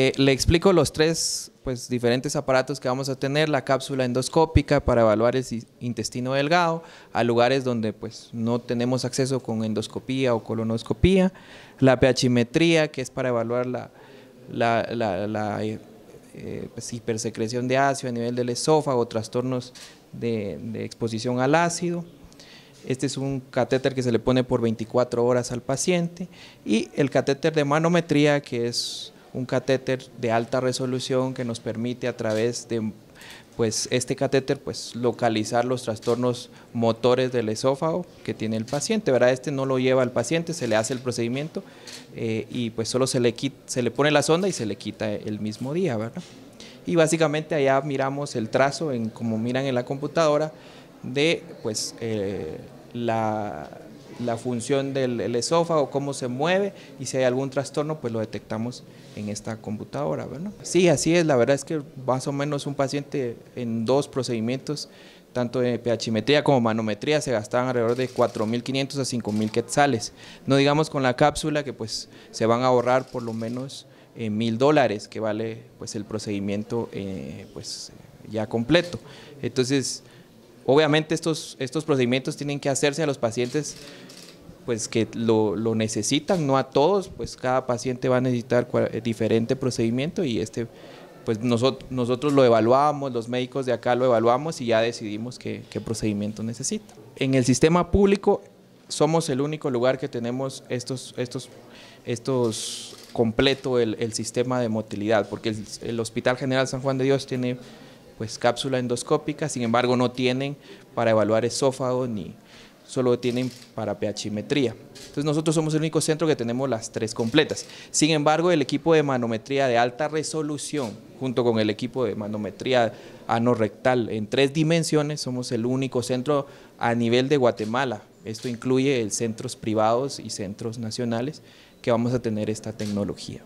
Eh, le explico los tres pues, diferentes aparatos que vamos a tener, la cápsula endoscópica para evaluar el intestino delgado, a lugares donde pues, no tenemos acceso con endoscopía o colonoscopía, la pHimetría, que es para evaluar la, la, eh, pues, hipersecreción de ácido a nivel del esófago, trastornos de, de exposición al ácido, este es un catéter que se le pone por 24 horas al paciente. Y el catéter de manometría que es un catéter de alta resolución que nos permite a través de pues este catéter pues localizar los trastornos motores del esófago que tiene el paciente, ¿verdad? Este no lo lleva al paciente, se le hace el procedimiento eh, y pues solo se le, se le pone la sonda y se le quita el mismo día, ¿verdad? Y básicamente allá miramos el trazo, en, como miran en la computadora, de pues eh, la la función del esófago, cómo se mueve y si hay algún trastorno, pues lo detectamos en esta computadora. ¿verdad? Sí, así es, la verdad es que más o menos un paciente en dos procedimientos, tanto de pHimetría como manometría, se gastaban alrededor de 4.500 a 5.000 quetzales. No digamos con la cápsula que pues se van a ahorrar por lo menos eh, mil dólares que vale pues el procedimiento eh, pues ya completo. Entonces, obviamente estos, estos procedimientos tienen que hacerse a los pacientes pues que lo, necesitan, no a todos, pues cada paciente va a necesitar eh, diferente procedimiento y este pues nosotros, nosotros lo evaluamos, los médicos de acá lo evaluamos y ya decidimos qué, procedimiento necesita. En el sistema público somos el único lugar que tenemos estos, estos, estos completo el, sistema de motilidad, porque el, el, Hospital General San Juan de Dios tiene pues cápsula endoscópica, sin embargo no tienen para evaluar esófago ni, solo tienen para pHimetría. Entonces nosotros somos el único centro que tenemos las tres completas. Sin embargo, el equipo de manometría de alta resolución, junto con el equipo de manometría anorrectal en tres dimensiones, somos el único centro a nivel de Guatemala. Esto incluye centros privados y centros nacionales que vamos a tener esta tecnología.